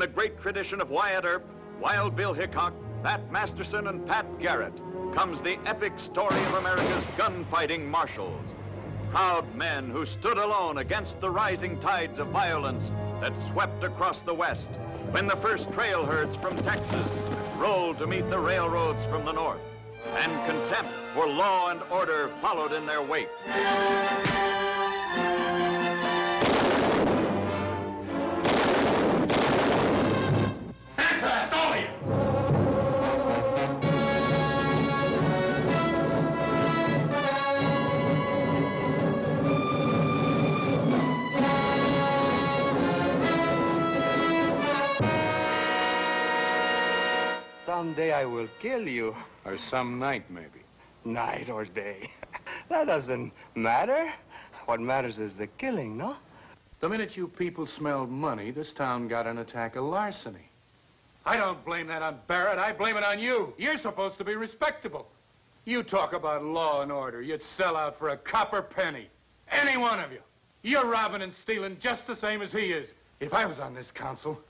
The great tradition of Wyatt Earp, Wild Bill Hickok, Bat Masterson, and Pat Garrett comes the epic story of America's gunfighting marshals. Proud men who stood alone against the rising tides of violence that swept across the West when the first trail herds from Texas rolled to meet the railroads from the north, and contempt for law and order followed in their wake. Someday I will kill you. Or some night, maybe. Night or day. that doesn't matter. What matters is the killing, no? The minute you people smelled money, this town got an attack of larceny. I don't blame that on Barrett. I blame it on you. You're supposed to be respectable. You talk about law and order. You'd sell out for a copper penny. Any one of you. You're robbing and stealing just the same as he is. If I was on this council,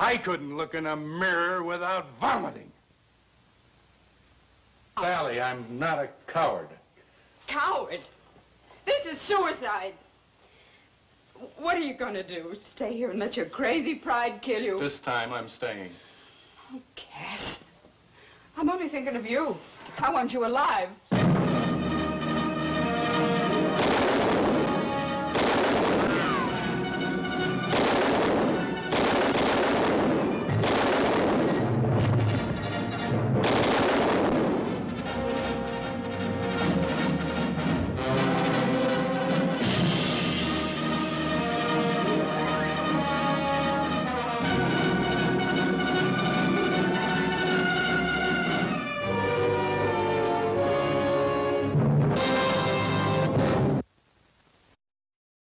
I couldn't look in a mirror without vomiting. Sally, I'm not a coward. Coward? This is suicide. What are you going to do? Stay here and let your crazy pride kill you? This time I'm staying. Oh, Cass. I'm only thinking of you. I want you alive.